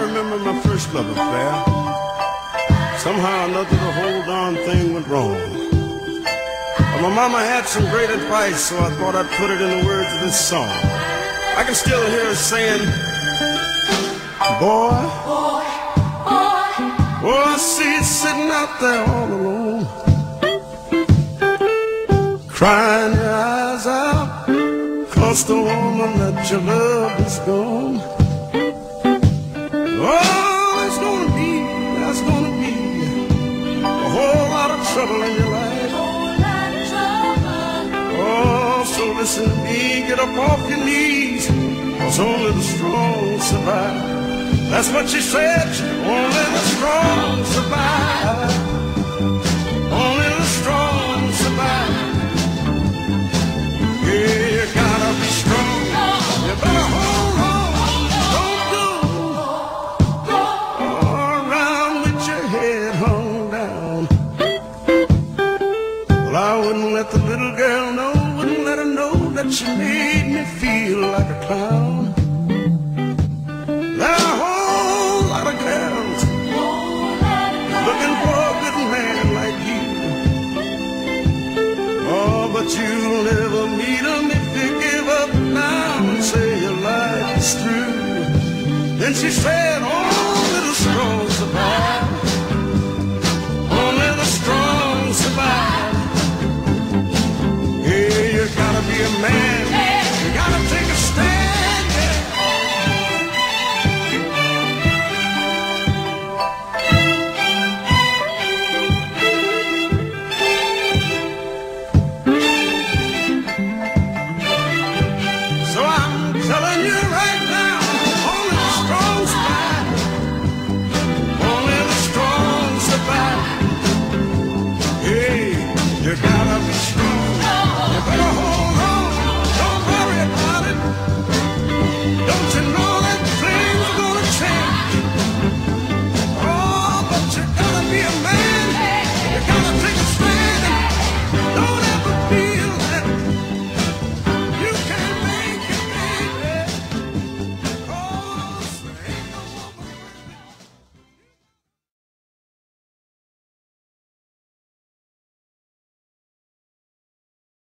remember my first love affair. Somehow or another, the whole darn thing went wrong. But my mama had some great advice, so I thought I'd put it in the words of this song. I can still hear her saying, Boy, boy, boy. Oh, I see sitting out there all alone, crying your eyes out, cause the woman that you love is gone. Oh, there's gonna be, there's gonna be a whole lot of trouble in your life. Oh, so listen to me, get up off your knees, cause only the strong survive. That's what she said, only the strong survive. I wouldn't let the little girl know, wouldn't let her know that she made me feel like a clown. There are a whole lot of girls looking for a good man like you. Oh, but you'll never meet him if you give up now and say your life is through. Then she said, only a man.